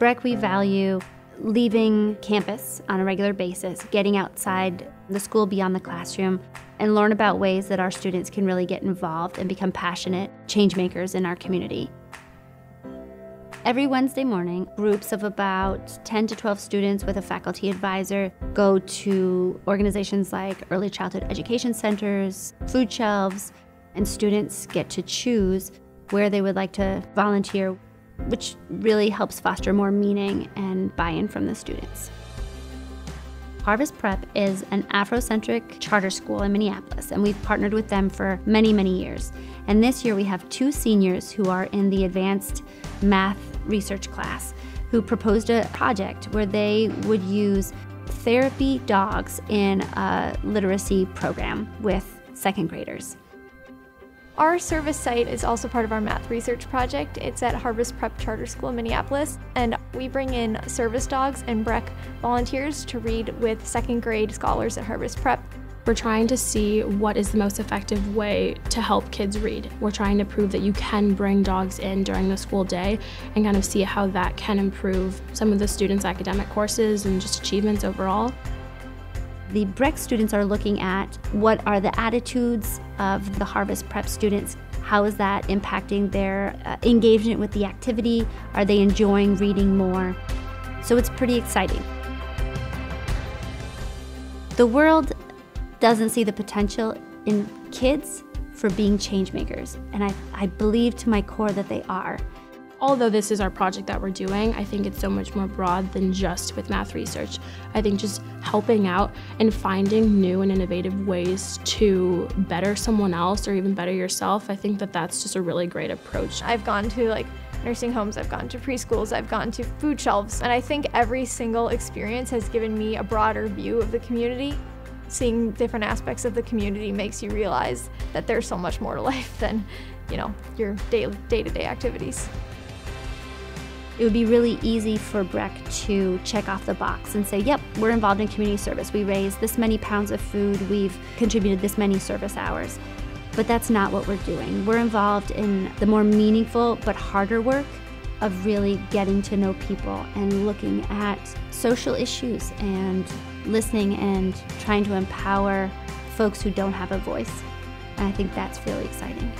Breck, we value leaving campus on a regular basis, getting outside the school beyond the classroom, and learn about ways that our students can really get involved and become passionate change makers in our community. Every Wednesday morning, groups of about 10 to 12 students with a faculty advisor go to organizations like early childhood education centers, food shelves, and students get to choose where they would like to volunteer, which really helps foster more meaning and buy in from the students. Harvest Prep is an Afrocentric charter school in Minneapolis, and we've partnered with them for many, many years. And this year we have two seniors who are in the advanced math research class who proposed a project where they would use therapy dogs in a literacy program with second graders. Our service site is also part of our math research project. It's at Harvest Prep Charter School in Minneapolis, and we bring in service dogs and Breck volunteers to read with second grade scholars at Harvest Prep. We're trying to see what is the most effective way to help kids read. We're trying to prove that you can bring dogs in during the school day and kind of see how that can improve some of the students' academic courses and just achievements overall. The Breck students are looking at what are the attitudes of the Harvest Prep students, how is that impacting their uh, engagement with the activity, are they enjoying reading more? So it's pretty exciting. The world doesn't see the potential in kids for being change makers. And I, I believe to my core that they are. Although this is our project that we're doing, I think it's so much more broad than just with math research. I think just helping out and finding new and innovative ways to better someone else or even better yourself, I think that that's just a really great approach. I've gone to like nursing homes, I've gone to preschools, I've gone to food shelves, and I think every single experience has given me a broader view of the community seeing different aspects of the community makes you realize that there's so much more to life than, you know, your day-to-day activities. It would be really easy for Breck to check off the box and say, yep, we're involved in community service. We raised this many pounds of food. We've contributed this many service hours. But that's not what we're doing. We're involved in the more meaningful but harder work of really getting to know people and looking at social issues and listening and trying to empower folks who don't have a voice. And I think that's really exciting.